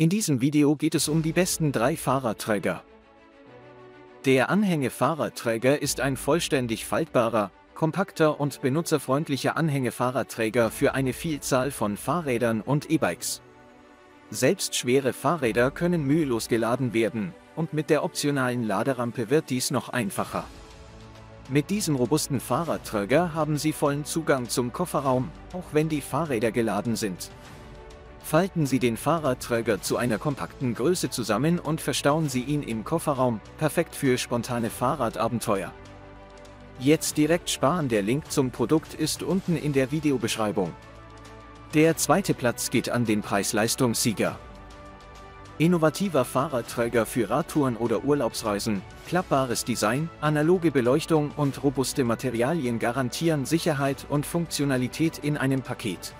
In diesem Video geht es um die besten drei Fahrradträger. Der Anhängefahrradträger ist ein vollständig faltbarer, kompakter und benutzerfreundlicher Anhängefahrradträger für eine Vielzahl von Fahrrädern und E-Bikes. Selbst schwere Fahrräder können mühelos geladen werden, und mit der optionalen Laderampe wird dies noch einfacher. Mit diesem robusten Fahrradträger haben Sie vollen Zugang zum Kofferraum, auch wenn die Fahrräder geladen sind. Falten Sie den Fahrradträger zu einer kompakten Größe zusammen und verstauen Sie ihn im Kofferraum, perfekt für spontane Fahrradabenteuer. Jetzt direkt sparen, der Link zum Produkt ist unten in der Videobeschreibung. Der zweite Platz geht an den Preis-Leistungssieger. Innovativer Fahrradträger für Radtouren oder Urlaubsreisen, klappbares Design, analoge Beleuchtung und robuste Materialien garantieren Sicherheit und Funktionalität in einem Paket.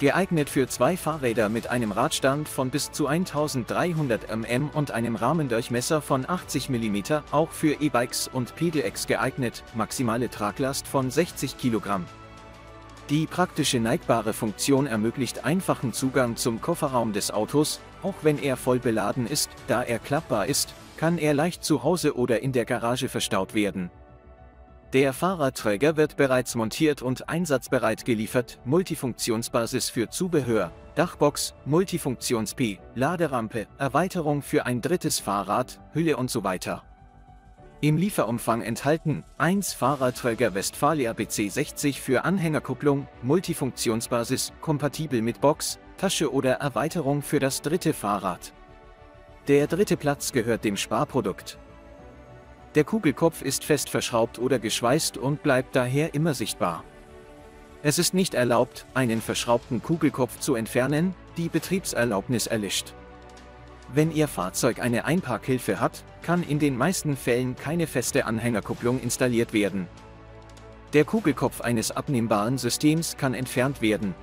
Geeignet für zwei Fahrräder mit einem Radstand von bis zu 1300 mm und einem Rahmendurchmesser von 80 mm, auch für E-Bikes und Pedelecs geeignet, maximale Traglast von 60 kg. Die praktische neigbare Funktion ermöglicht einfachen Zugang zum Kofferraum des Autos, auch wenn er voll beladen ist, da er klappbar ist, kann er leicht zu Hause oder in der Garage verstaut werden. Der Fahrradträger wird bereits montiert und einsatzbereit geliefert, Multifunktionsbasis für Zubehör, Dachbox, Multifunktions-P, Laderampe, Erweiterung für ein drittes Fahrrad, Hülle und so weiter. Im Lieferumfang enthalten 1 Fahrradträger Westfalia BC60 für Anhängerkupplung, Multifunktionsbasis, kompatibel mit Box, Tasche oder Erweiterung für das dritte Fahrrad. Der dritte Platz gehört dem Sparprodukt, der Kugelkopf ist fest verschraubt oder geschweißt und bleibt daher immer sichtbar. Es ist nicht erlaubt, einen verschraubten Kugelkopf zu entfernen, die Betriebserlaubnis erlischt. Wenn Ihr Fahrzeug eine Einparkhilfe hat, kann in den meisten Fällen keine feste Anhängerkupplung installiert werden. Der Kugelkopf eines abnehmbaren Systems kann entfernt werden.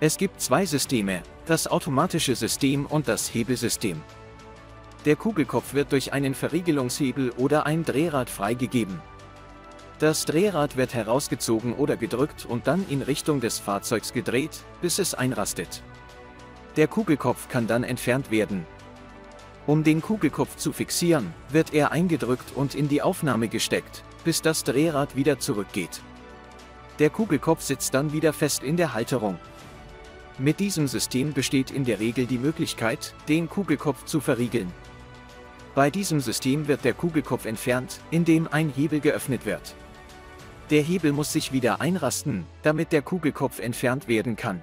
Es gibt zwei Systeme, das automatische System und das Hebelsystem. Der Kugelkopf wird durch einen Verriegelungshebel oder ein Drehrad freigegeben. Das Drehrad wird herausgezogen oder gedrückt und dann in Richtung des Fahrzeugs gedreht, bis es einrastet. Der Kugelkopf kann dann entfernt werden. Um den Kugelkopf zu fixieren, wird er eingedrückt und in die Aufnahme gesteckt, bis das Drehrad wieder zurückgeht. Der Kugelkopf sitzt dann wieder fest in der Halterung. Mit diesem System besteht in der Regel die Möglichkeit, den Kugelkopf zu verriegeln. Bei diesem System wird der Kugelkopf entfernt, indem ein Hebel geöffnet wird. Der Hebel muss sich wieder einrasten, damit der Kugelkopf entfernt werden kann.